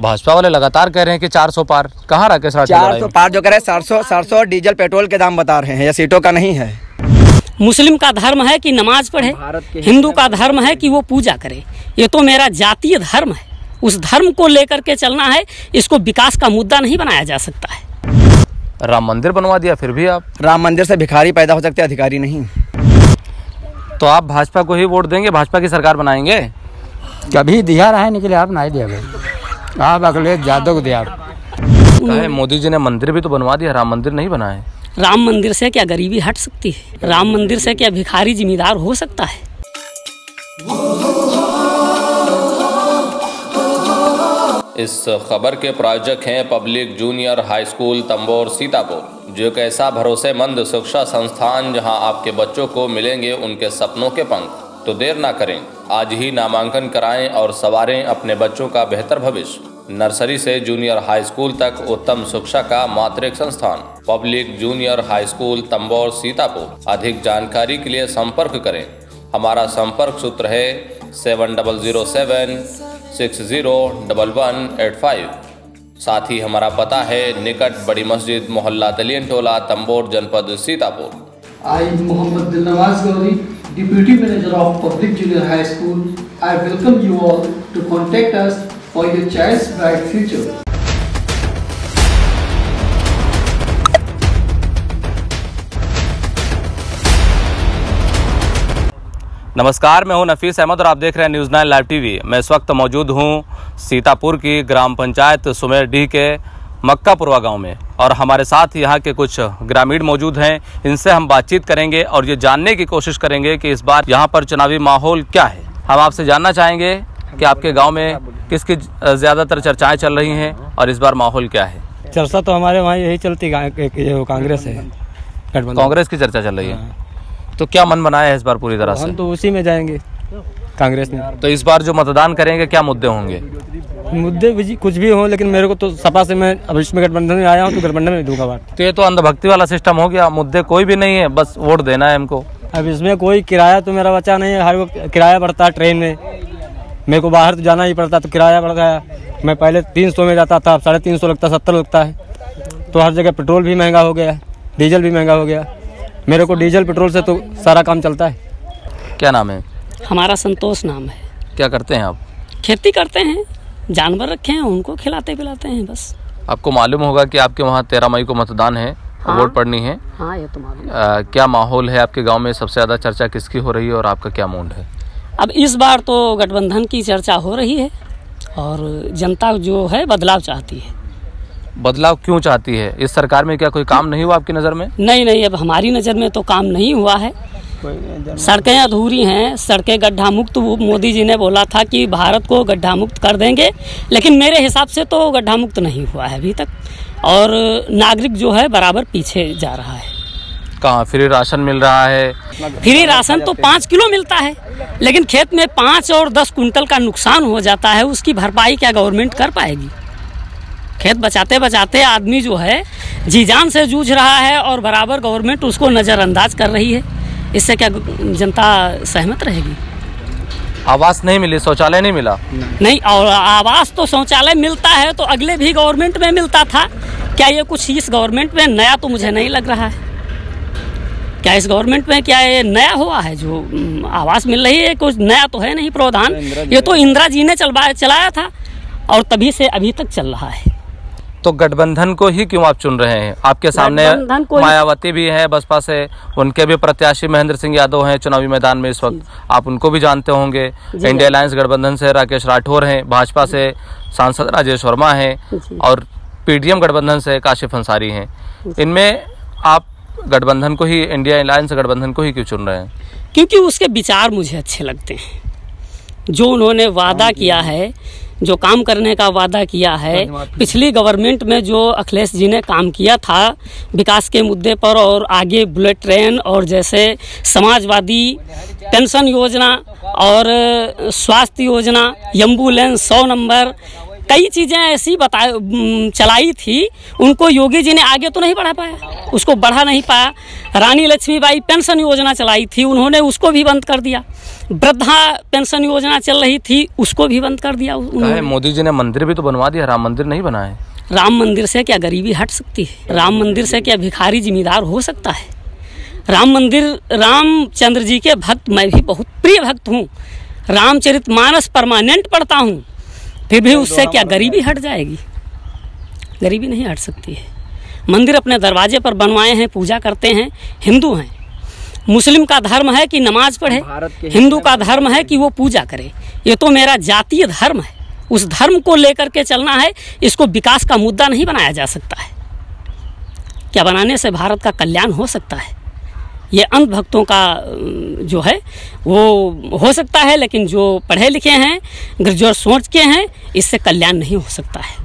भाजपा वाले लगातार कह रहे हैं कि 400 पार कहाँ राकेश राठौर चार सौ पार जो करे सरसों सरसों डीजल पेट्रोल के दाम बता रहे हैं या सीटों का नहीं है? मुस्लिम का धर्म है कि नमाज़ पढ़े हिंदू का धर्म है कि वो पूजा करे। ये तो मेरा जातीय धर्म है। उस धर्म को लेकर के चलना है इसको विकास का मुद्दा नहीं बनाया जा सकता है। राम मंदिर बनवा दिया फिर भी आप? राम मंदिर से भिखारी पैदा हो सकते हैं अधिकारी नहीं। तो आप भाजपा को ही वोट देंगे भाजपा की सरकार बनाएँगे? कभी दिया रहा है निकले आप नहीं दिया भाई। आप अगले यादव को दिया। आप मोदी जी ने मंदिर भी तो बनवा दिया राम मंदिर नहीं बनाए राम मंदिर से क्या गरीबी हट सकती है? राम मंदिर से क्या भिखारी जिम्मेदार हो सकता है? इस खबर के प्रायोजक हैं public junior high school Tambor Sitapur. जो एक ऐसा भरोसेमंद शिक्षा संस्थान जहाँ आपके बच्चों को मिलेंगे उनके सपनों के पंख। तो देर ना करें आज ही नामांकन कराएँ और सवारें अपने बच्चों का बेहतर भविष्य। नर्सरी से जूनियर हाई स्कूल तक उत्तम शिक्षा का मात्र एक संस्थान। Public junior high school Tambor Sitapur. अधिक जानकारी के लिए संपर्क करें। हमारा संपर्क सूत्र है seven double zero seven six zero double one eight five. साथ ही हमारा पता है निकट बड़ी मस्जिद मोहल्ला दलियन टोला तंबोर जनपद Sitapur. I, Muhammad Dilnawaz Gauri, Deputy Manager of Public Junior High School, I welcome you all to contact us for your child's bright future. नमस्कार, मैं हूँ नफीस अहमद और आप देख रहे हैं न्यूज़ नाइन लाइव टीवी। मैं इस वक्त मौजूद हूँ सीतापुर की ग्राम पंचायत सुमेर डी के मक्कापुरवा गाँव में। और हमारे साथ यहाँ के कुछ ग्रामीण मौजूद हैं, इनसे हम बातचीत करेंगे और ये जानने की कोशिश करेंगे कि इस बार यहाँ पर चुनावी माहौल क्या है। हम आपसे जानना चाहेंगे कि आपके गाँव में किसकी ज़्यादातर चर्चाएँ चल रही हैं और इस बार माहौल क्या है? चर्चा तो हमारे वहाँ यही चलती कांग्रेस है कांग्रेस की चर्चा चल रही है? तो क्या मन बनाया है इस बार पूरी तरह से? हम तो उसी में जाएँगे कांग्रेस में। तो इस बार जो मतदान करेंगे क्या मुद्दे होंगे? मुद्दे भी कुछ भी हो लेकिन मेरे को तो सपा से मैं अब इसमें गठबंधन में आया हूँ तो गठबंधन में दूँगा वोट तो ये तो अंधभक्ति वाला सिस्टम हो गया मुद्दे कोई भी नहीं है बस वोट देना है हमको। अब इसमें कोई किराया तो मेरा बचा नहीं है हर वक्त किराया बढ़ता है ट्रेन में। मेरे को बाहर तो जाना ही पड़ता तो किराया बढ़ गया। मैं पहले तीन सौ में जाता था अब साढ़े तीन सौ लगता सत्तर लगता है। तो हर जगह पेट्रोल भी महँगा हो गया डीजल भी महँगा हो गया। मेरे को डीजल पेट्रोल से तो सारा काम चलता है। क्या नाम है? हमारा संतोष नाम है। क्या करते हैं आप? खेती करते हैं जानवर रखे हैं उनको खिलाते पिलाते हैं बस। आपको मालूम होगा कि आपके वहाँ तेरह मई को मतदान है हाँ। वोट पड़नी है। हाँ ये तो मालूम क्या माहौल है आपके गाँव में? सबसे ज़्यादा चर्चा किसकी हो रही है और आपका क्या मूड है? अब इस बार तो गठबंधन की चर्चा हो रही है और जनता जो है बदलाव चाहती है। बदलाव क्यों चाहती है? इस सरकार में क्या कोई काम नहीं हुआ आपकी नज़र में? नहीं नहीं अब हमारी नज़र में तो काम नहीं हुआ है। सड़कें अधूरी हैं सड़कें गड्ढा मुक्त वो मोदी जी ने बोला था कि भारत को गड्ढा मुक्त कर देंगे लेकिन मेरे हिसाब से तो गड्ढा मुक्त नहीं हुआ है अभी तक। और नागरिक जो है बराबर पीछे जा रहा है। कहाँ? फ्री राशन मिल रहा है। फ्री राशन तो पाँच किलो मिलता है लेकिन खेत में पाँच और दस कुंटल का नुकसान हो जाता है उसकी भरपाई क्या गवर्नमेंट कर पाएगी? खेत बचाते बचाते आदमी जो है जी जान से जूझ रहा है और बराबर गवर्नमेंट उसको नज़रअंदाज कर रही है। इससे क्या जनता सहमत रहेगी? आवास नहीं मिली शौचालय नहीं मिला? नहीं और आवास तो शौचालय मिलता है तो अगले भी गवर्नमेंट में मिलता था। क्या ये कुछ इस गवर्नमेंट में नया तो मुझे नहीं लग रहा है। क्या इस गवर्नमेंट में क्या ये नया हुआ है? जो आवास मिल रही है कुछ नया तो है नहीं प्रावधान। ये तो इंदिरा जी ने चलवाया चलाया था और तभी से अभी तक चल रहा है। तो गठबंधन को ही क्यों आप चुन रहे हैं? आपके सामने मायावती भी है बसपा से उनके भी प्रत्याशी महेंद्र सिंह यादव हैं चुनावी मैदान में इस वक्त। आप उनको भी जानते होंगे। इंडिया अलायंस गठबंधन से राकेश राठौर हैं भाजपा से सांसद राजेश वर्मा हैं और पीडीएम गठबंधन से काशिफ अंसारी हैं। इनमें आप गठबंधन को ही इंडिया अलायंस गठबंधन को ही क्यों चुन रहे हैं? क्योंकि उसके विचार मुझे अच्छे लगते हैं। जो उन्होंने वादा किया है जो काम करने का वादा किया है पिछली गवर्नमेंट में जो अखिलेश जी ने काम किया था विकास के मुद्दे पर और आगे बुलेट ट्रेन और जैसे समाजवादी पेंशन योजना और स्वास्थ्य योजना एंबुलेंस सौ नंबर कई चीज़ें ऐसी बता चलाई थी। उनको योगी जी ने आगे तो नहीं बढ़ा पाया। उसको बढ़ा नहीं पाया। रानी लक्ष्मीबाई पेंशन योजना चलाई थी। उन्होंने उसको भी बंद कर दिया। वृद्धा पेंशन योजना चल रही थी। उसको भी बंद कर दिया उन्होंने। मोदी जी ने मंदिर भी तो बनवा दिया राम मंदिर नहीं बना है राम मंदिर से क्या गरीबी हट सकती है? राम मंदिर से क्या भिखारी जिम्मेदार हो सकता है? राम मंदिर रामचंद्र जी के भक्त मैं भी बहुत प्रिय भक्त हूँ। रामचरित मानस परमानेंट पढ़ता हूँ। फिर भी उससे क्या गरीबी हट जाएगी? गरीबी नहीं हट सकती है। मंदिर अपने दरवाजे पर बनवाए हैं पूजा करते हैं हिंदू हैं। मुस्लिम का धर्म है कि नमाज़ पढ़े हिंदू का धर्म है कि वो पूजा करे। ये तो मेरा जातीय धर्म है। उस धर्म को लेकर के चलना है इसको विकास का मुद्दा नहीं बनाया जा सकता है। क्या बनाने से भारत का कल्याण हो सकता है? ये अंध भक्तों का जो है वो हो सकता है लेकिन जो पढ़े लिखे हैं ग्रेजुएट सोच के हैं इससे कल्याण नहीं हो सकता है।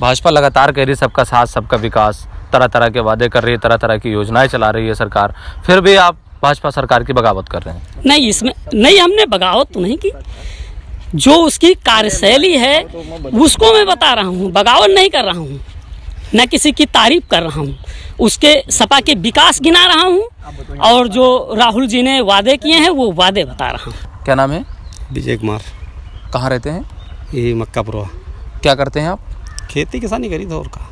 भाजपा लगातार कह रही है सबका साथ सबका विकास तरह तरह के वादे कर रही है तरह तरह की योजनाएँ चला रही है सरकार। फिर भी आप भाजपा सरकार की बगावत कर रहे हैं। नहीं इसमें नहीं हमने बगावत तो नहीं की। जो उसकी कार्यशैली है उसको मैं बता रहा हूँ बगावत नहीं कर रहा हूँ। न किसी की तारीफ़ कर रहा हूँ। उसके सपा के विकास गिना रहा हूँ। और जो राहुल जी ने वादे किए हैं वो वादे बता रहा हूँ। क्या नाम है? विजय कुमार। कहाँ रहते हैं? ये मक्कापुरवा क्या करते हैं आप? खेती किसानी करी और का।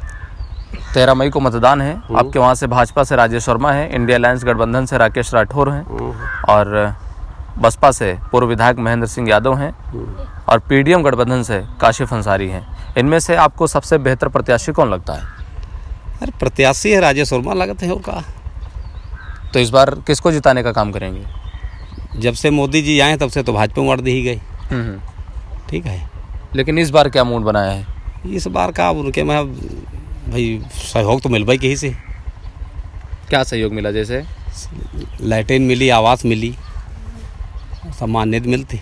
तेरह मई को मतदान है। आपके वहाँ से भाजपा से राजेश वर्मा है इंडिया अलायंस गठबंधन से राकेश राठौर हैं। और बसपा से पूर्व विधायक महेंद्र सिंह यादव हैं। और पीडीएम गठबंधन से काशिफ अंसारी हैं। इनमें से आपको सबसे बेहतर प्रत्याशी कौन लगता है? अरे प्रत्याशी है राजेश वर्मा लागत है और का? तो इस बार किसको जिताने का काम करेंगे? जब से मोदी जी आए तब से तो भाजपा में दी ही गई। हम्म, ठीक है। लेकिन इस बार क्या मूड बनाया है? इस बार का उनके मैं अब भाई सहयोग तो मिल भाई कहीं से। क्या सहयोग मिला जैसे? लैट्रिन मिली आवास मिली सम्मान निधि मिलती।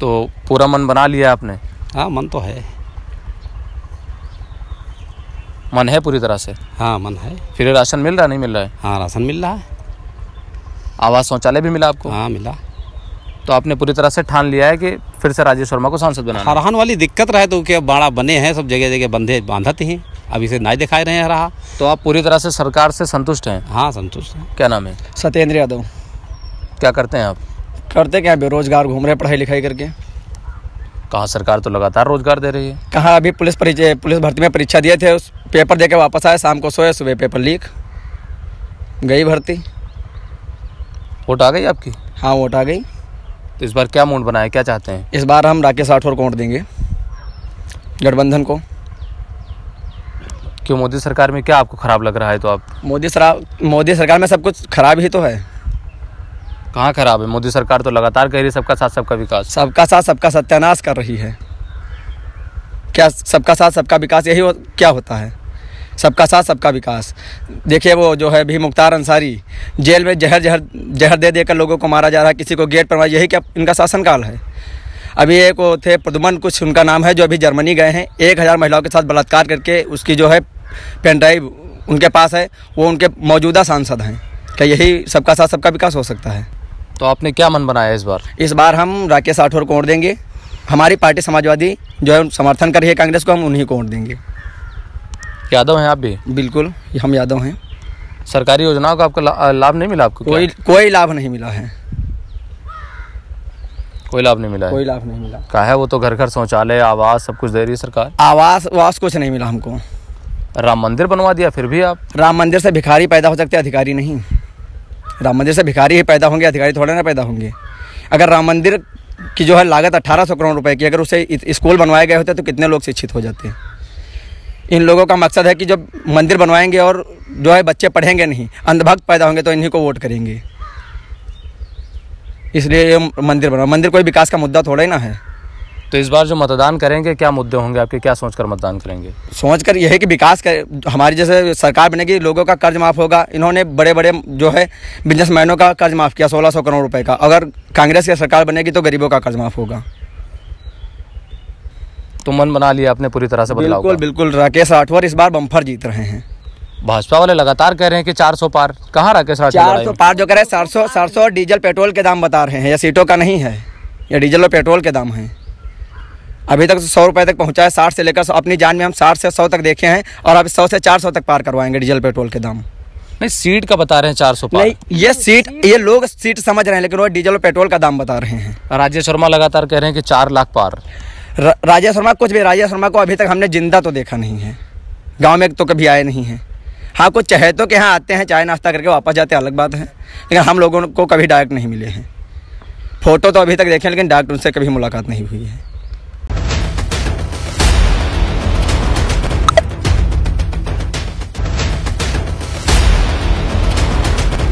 तो पूरा मन बना लिया आपने? हाँ मन तो है। मन है पूरी तरह से? हाँ मन है। फिर राशन मिल रहा नहीं मिल रहा है? हाँ राशन मिल रहा है। आवास शौचालय भी मिला आपको? हाँ मिला। तो आपने पूरी तरह से ठान लिया है कि फिर से राजेश शर्मा को सांसद बनाना है। हरहान वाली दिक्कत रहे तो क्या बाड़ा बने हैं सब जगह जगह बंधे बांधते हैं। अब इसे नहीं दिखाई रहे हैं रहा तो आप पूरी तरह से सरकार से संतुष्ट हैं? हाँ संतुष्ट हैं। क्या नाम है? सत्येंद्र यादव। क्या करते हैं आप? करते क्या बेरोजगार घूम रहे पढ़ाई लिखाई करके। कहाँ सरकार तो लगातार रोज़गार दे रही है? कहाँ अभी पुलिस परिचय पुलिस भर्ती में परीक्षा दिए थे उस पेपर दे के वापस आए शाम को सोए सुबह पेपर लीक। गई भर्ती। वोट आ गई आपकी? हाँ वोट आ गई। तो इस बार क्या मूड बनाए क्या चाहते हैं? इस बार हम राकेश राठौर को वोट देंगे गठबंधन को। क्यों मोदी सरकार में क्या आपको खराब लग रहा है? तो आप मोदी सरा मोदी सरकार में सब कुछ खराब ही तो है। कहाँ खराब है? मोदी सरकार तो लगातार कह रही है सबका साथ सबका विकास। सबका साथ सबका सत्यानाश कर रही है। क्या सबका साथ सबका विकास यही हो, क्या होता है? सबका साथ सबका विकास। देखिए वो जो है भी मुख्तार अंसारी जेल में जहर जहर जहर दे देकर लोगों को मारा जा रहा है किसी को गेट पर मारा यही क्या इनका शासनकाल है? अभी एक वो थे प्रदुमन कुछ उनका नाम है जो अभी जर्मनी गए हैं। एक हज़ार महिलाओं के साथ बलात्कार करके उसकी जो है पेन ड्राइव उनके पास है वो उनके मौजूदा सांसद हैं। क्या यही सबका साथ सबका विकास हो सकता है? तो आपने क्या मन बनाया इस बार? इस बार हम राकेश राठौर को वोट देंगे। हमारी पार्टी समाजवादी जो है समर्थन कर रही है कांग्रेस को हम उन्हीं को वोट देंगे। यादव हैं आप भी? बिल्कुल हम यादव हैं। सरकारी योजनाओं का आपको ला- लाभ नहीं मिला आपको क्या? कोई कोई लाभ नहीं मिला है। कोई लाभ नहीं मिला कोई लाभ नहीं मिला। कहा है वो तो घर घर शौचालय आवास सब कुछ दे रही है सरकार? आवास वास कुछ नहीं मिला हमको। राम मंदिर बनवा दिया फिर भी आप? राम मंदिर से भिखारी पैदा हो सकते अधिकारी नहीं। राम मंदिर से भिखारी ही पैदा होंगे, अधिकारी थोड़े ना पैदा होंगे। अगर राम मंदिर की जो है लागत अट्ठारह सौ करोड़ रुपए की, अगर उसे स्कूल बनवाए गए होते तो कितने लोग शिक्षित हो जाते? हैं इन लोगों का मकसद है कि जब मंदिर बनवाएँगे और जो है बच्चे पढ़ेंगे नहीं, अंधभक्त पैदा होंगे तो इन्हीं को वोट करेंगे। इसलिए ये मंदिर बनवा मंदिर कोई विकास का मुद्दा थोड़ा ही ना है। तो इस बार जो मतदान करेंगे क्या मुद्दे होंगे आपके? क्या सोचकर मतदान करेंगे? सोच कर यह है कि विकास कर हमारी जैसे सरकार बनेगी लोगों का कर्ज माफ़ होगा। इन्होंने बड़े बड़े जो है बिजनेसमैनों का कर्ज माफ़ किया सोलह सौ करोड़ रुपए का। अगर कांग्रेस की सरकार बनेगी तो गरीबों का कर्ज माफ़ होगा। तो मन बना लिया आपने पूरी तरह से बदलाव बिल्कुल बिल्कुल राकेश राठौर इस बार बम्फर जीत रहे हैं। भाजपा वाले लगातार कह रहे हैं कि 400 पार। कहाँ राकेश राठौर चार सौ? पार जो करे चार सौ चार सौ डीजल पेट्रोल के दाम बता रहे हैं। या सीटों का नहीं है। या डीजल और पेट्रोल के दाम हैं। अभी तक सौ रुपये तक पहुँचा है साठ से लेकर अपनी जान में हम साठ से सौ तक देखे हैं और अभी सौ से चार सौ तक पार करवाएँगे डीजल पेट्रोल के दाम। नहीं सीट का बता रहे हैं चार सौ नहीं ये सीट ये लोग सीट समझ रहे हैं लेकिन वो डीजल और पेट्रोल का दाम बता रहे हैं। राजेश शर्मा लगातार कह रहे हैं कि चार लाख पार। राजेश शर्मा कुछ भी राजेश शर्मा को अभी तक हमने ज़िंदा तो देखा नहीं है। गाँव में तो कभी आए नहीं हैं। हाँ कुछ चहेतों के यहाँ आते हैं चाय नाश्ता करके वापस जाते हैं अलग बात है। लेकिन हम लोगों को कभी डायरेक्ट नहीं मिले हैं। फ़ोटो तो अभी तक देखे लेकिन डायरेक्ट उनसे कभी मुलाकात नहीं हुई है।